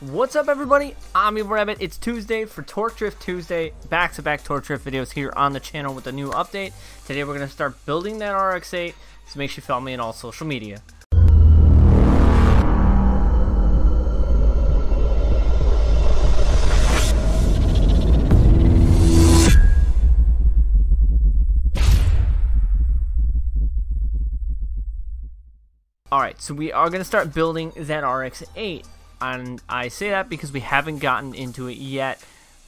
What's up everybody? I'm Evil Rabbit. It's Tuesday for Torque Drift Tuesday. Back-to-back -back Torque Drift videos here on the channel with a new update. Today we're going to start building that RX-8, so make sure you follow me on all social media. Alright, so we are going to start building that RX-8 and I say that because we haven't gotten into it yet.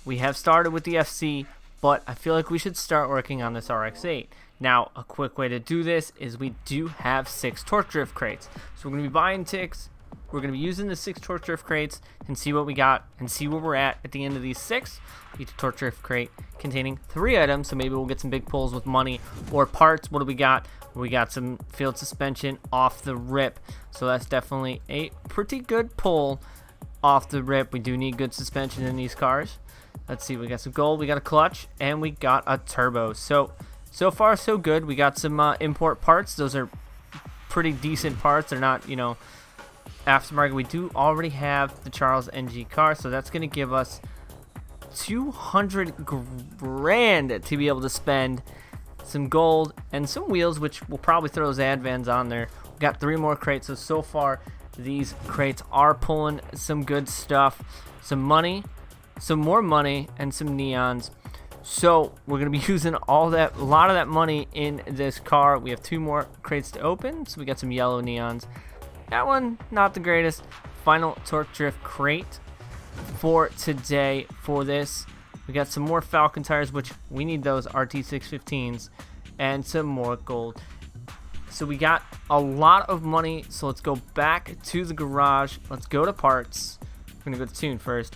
We have started with the FC, but I feel like we should start working on this RX-8. Now, a quick way to do this is we do have six torque drift crates. So we're going to be buying ticks, we're going to be using the six torque drift crates and see what we got and see where we're at at the end of these six. Each torque drift crate containing three items, so maybe we'll get some big pulls with money or parts. What do we got? We got some field suspension off the rip, so that's definitely a pretty good pull off the rip. We do need good suspension in these cars. Let's see, we got some gold, we got a clutch, and we got a turbo. So, so far so good. We got some uh, import parts. Those are pretty decent parts. They're not, you know, aftermarket. We do already have the Charles NG car, so that's going to give us 200 grand to be able to spend some gold, and some wheels, which we'll probably throw those Advans on there. We've got three more crates, so so far these crates are pulling some good stuff, some money, some more money, and some neons. So we're gonna be using all that, a lot of that money in this car. We have two more crates to open, so we got some yellow neons. That one, not the greatest. Final torque drift crate for today for this. We got some more Falken tires, which we need those RT615s, and some more gold. So we got a lot of money, so let's go back to the garage. Let's go to parts. I'm to go to tune first.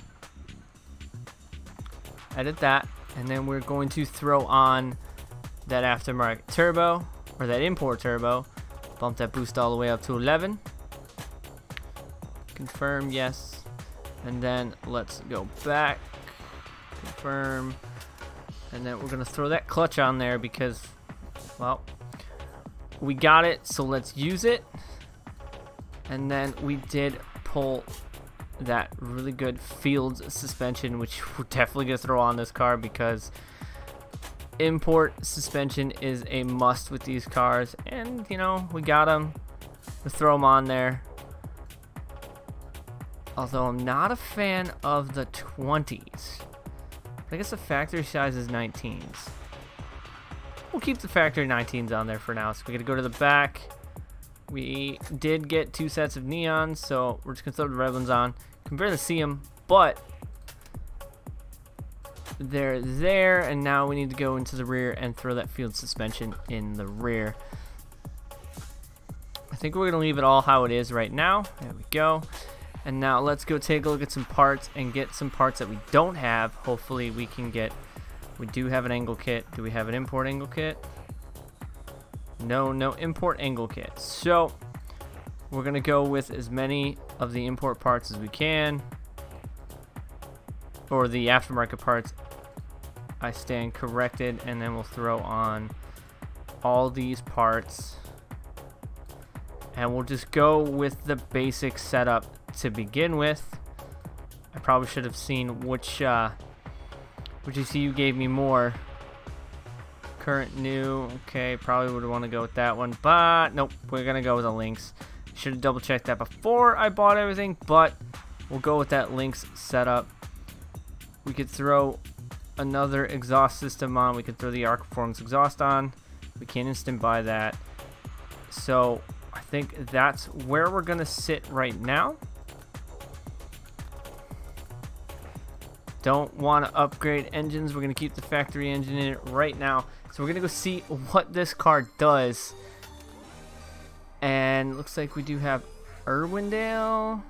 Edit that, and then we're going to throw on that aftermarket turbo, or that import turbo. Bump that boost all the way up to 11. Confirm, yes. And then let's go back confirm. And then we're gonna throw that clutch on there because well we got it so let's use it. And then we did pull that really good field suspension which we're definitely gonna throw on this car because import suspension is a must with these cars. And you know we got them we throw them on there although I'm not a fan of the 20s I guess the factory size is 19s. We'll keep the factory 19s on there for now. So we gotta go to the back. We did get two sets of neons, so we're just gonna throw the red ones on. Can barely see them, but they're there, and now we need to go into the rear and throw that field suspension in the rear. I think we're gonna leave it all how it is right now. There we go. And now let's go take a look at some parts and get some parts that we don't have. Hopefully we can get, we do have an angle kit. Do we have an import angle kit? No, no import angle kit. So we're gonna go with as many of the import parts as we can. Or the aftermarket parts. I stand corrected and then we'll throw on all these parts and we'll just go with the basic setup to begin with. I probably should have seen which uh, which ECU gave me more. Current new, okay, probably would want to go with that one, but nope, we're gonna go with the Lynx. Should have double checked that before I bought everything, but we'll go with that Lynx setup. We could throw another exhaust system on. We could throw the ARK Performance exhaust on. We can't instant buy that. So I think that's where we're gonna sit right now. Don't want to upgrade engines. We're going to keep the factory engine in it right now. So we're going to go see what this car does. And looks like we do have Irwindale,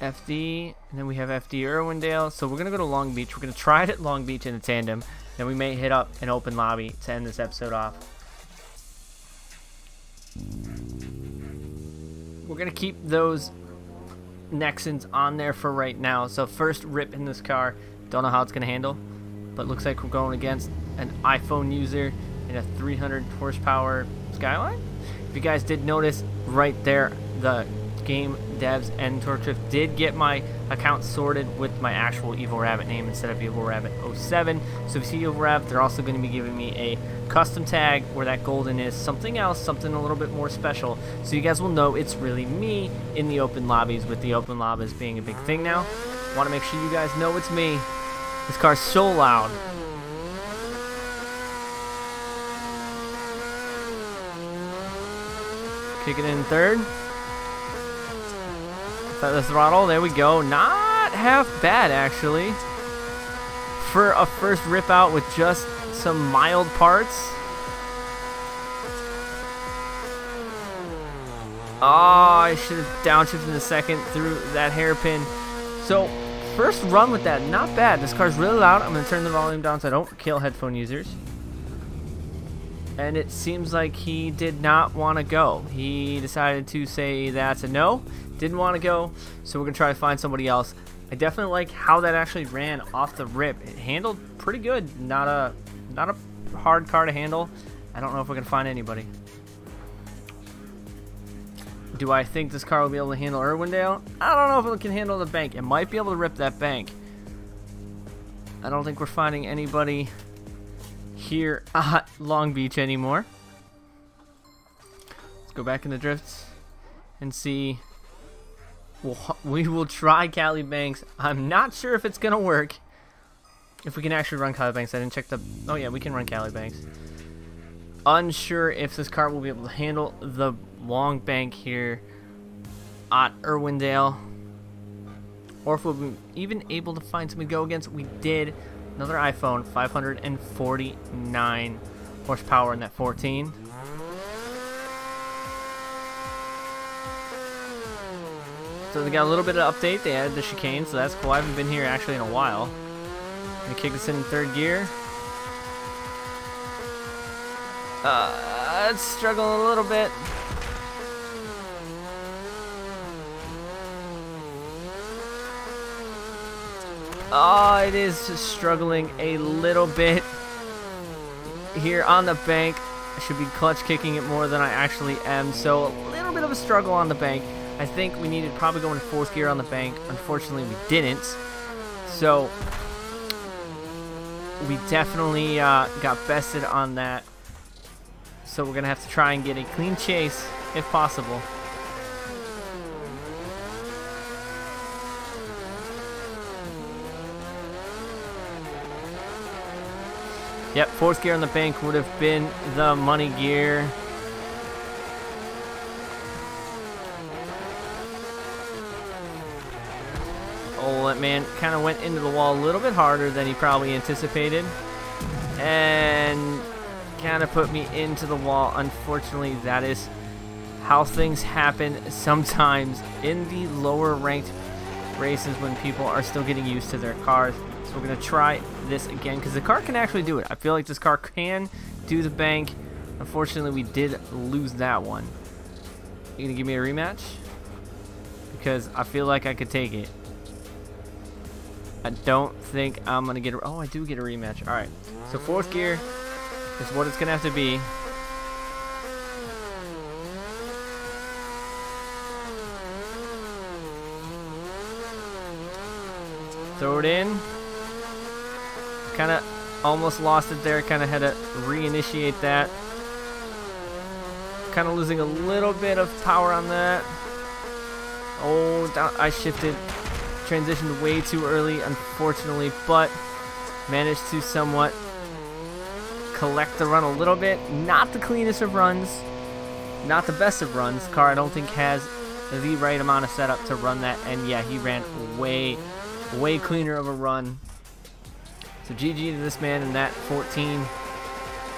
FD, and then we have FD Irwindale. So we're going to go to Long Beach. We're going to try it at Long Beach in a tandem. Then we may hit up an open lobby to end this episode off. We're going to keep those Nexens on there for right now. So first rip in this car. Don't know how it's going to handle. But looks like we're going against an iPhone user in a 300 horsepower Skyline. If you guys did notice right there, the game Devs and Torque Drift did get my account sorted with my actual Evil Rabbit name instead of Evil Rabbit 07. So if you see Evil Rabbit, they're also going to be giving me a custom tag where that golden is something else, something a little bit more special. So you guys will know it's really me in the open lobbies with the open lobbies being a big thing now. Want to make sure you guys know it's me. This car's so loud. Kicking in third. The throttle. There we go. Not half bad, actually. For a first rip out with just some mild parts. Oh, I should have downshifted in the second through that hairpin. So, first run with that, not bad. This car's really loud. I'm going to turn the volume down so I don't kill headphone users and it seems like he did not want to go. He decided to say that's a no, didn't want to go, so we're going to try to find somebody else. I definitely like how that actually ran off the rip. It handled pretty good. Not a not a hard car to handle. I don't know if we're going to find anybody. Do I think this car will be able to handle Irwindale? I don't know if it can handle the bank. It might be able to rip that bank. I don't think we're finding anybody here at Long Beach anymore. Let's go back in the drifts and see. We'll, we will try Cali Banks. I'm not sure if it's going to work. If we can actually run Cali Banks. I didn't check the... Oh, yeah, we can run Cali Banks. Unsure if this car will be able to handle the long bank here at Irwindale. Or if we'll be even able to find somebody to go against. We did Another iPhone, 549 horsepower in that 14. So they got a little bit of update. They added the chicane, so that's cool. I haven't been here actually in a while. Gonna kick this in third gear. Uh, it's struggling a little bit. Oh, it is struggling a little bit here on the bank. I should be clutch kicking it more than I actually am. So a little bit of a struggle on the bank. I think we needed probably going fourth gear on the bank. Unfortunately, we didn't. So we definitely uh, got bested on that. So we're going to have to try and get a clean chase if possible. Yep, fourth gear on the bank would have been the money gear. Oh, that man kind of went into the wall a little bit harder than he probably anticipated. And kind of put me into the wall. Unfortunately, that is how things happen sometimes in the lower ranked races when people are still getting used to their cars. We're going to try this again because the car can actually do it. I feel like this car can do the bank. Unfortunately, we did lose that one. You going to give me a rematch? Because I feel like I could take it. I don't think I'm going to get a... Oh, I do get a rematch. All right. So fourth gear is what it's going to have to be. Throw it in. Kind of almost lost it there. Kind of had to reinitiate that. Kind of losing a little bit of power on that. Oh, I shifted. Transitioned way too early, unfortunately, but managed to somewhat collect the run a little bit. Not the cleanest of runs. Not the best of runs. Car, I don't think, has the right amount of setup to run that. And yeah, he ran way, way cleaner of a run so GG to this man in that 14.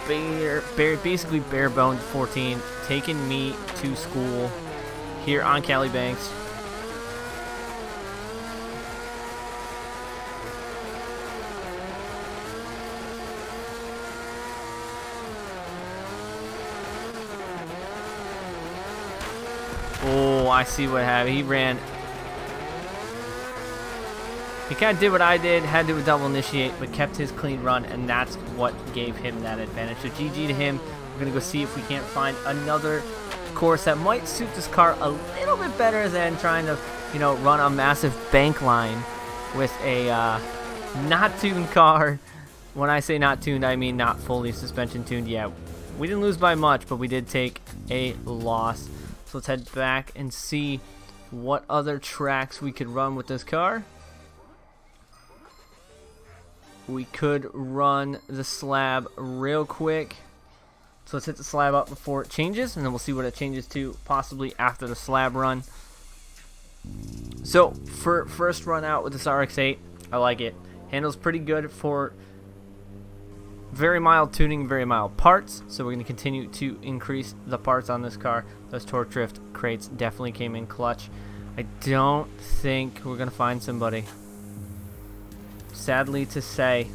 Bare, bare, basically bare bones 14. Taking me to school here on Cali Banks. Oh, I see what happened. He ran he kind of did what I did, had to double initiate, but kept his clean run, and that's what gave him that advantage. So GG to him. We're going to go see if we can't find another course that might suit this car a little bit better than trying to, you know, run a massive bank line with a uh, not tuned car. When I say not tuned, I mean not fully suspension tuned. yet. we didn't lose by much, but we did take a loss. So let's head back and see what other tracks we could run with this car. We could run the slab real quick. So let's hit the slab up before it changes, and then we'll see what it changes to possibly after the slab run. So for first run out with this RX-8, I like it. Handles pretty good for very mild tuning, very mild parts. So we're going to continue to increase the parts on this car. Those torque drift crates definitely came in clutch. I don't think we're going to find somebody. Sadly to say.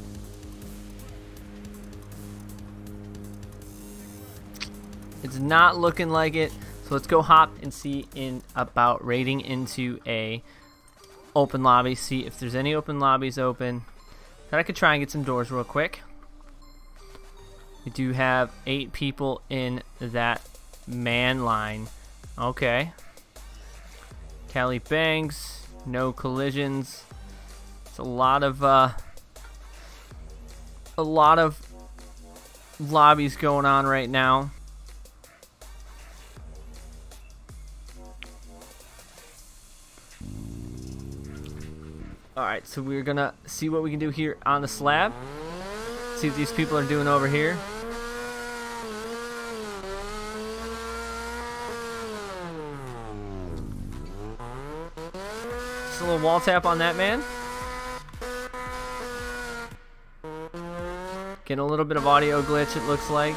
It's not looking like it. So let's go hop and see in about raiding into a open lobby. See if there's any open lobbies open. Then I could try and get some doors real quick. We do have eight people in that man line. Okay. Cali Banks, no collisions. A lot of uh, a lot of lobbies going on right now. Alright, so we're gonna see what we can do here on the slab. See what these people are doing over here. Just a little wall tap on that man. Getting a little bit of audio glitch, it looks like.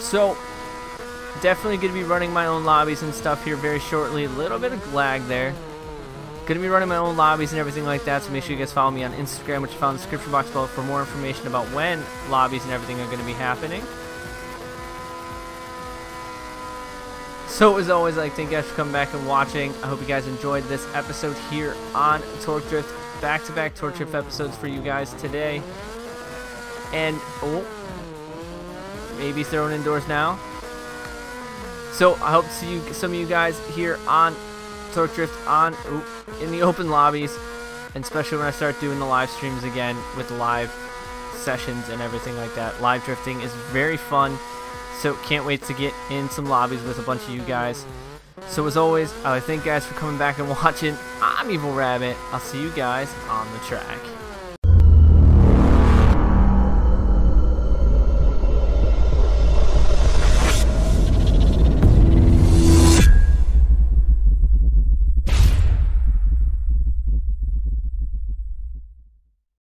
So, definitely going to be running my own lobbies and stuff here very shortly. A little bit of lag there. Going to be running my own lobbies and everything like that, so make sure you guys follow me on Instagram, which you found in the description box below for more information about when lobbies and everything are going to be happening. So as always, I'd like thank you guys for coming back and watching. I hope you guys enjoyed this episode here on Torque Drift. Back-to-back -back Torque Drift episodes for you guys today. And, oh, maybe thrown indoors now. So I hope to see you, some of you guys here on Torque Drift on ooh, in the open lobbies, and especially when I start doing the live streams again with live sessions and everything like that. Live drifting is very fun, so can't wait to get in some lobbies with a bunch of you guys. So as always, I thank you guys for coming back and watching. I'm Evil Rabbit. I'll see you guys on the track.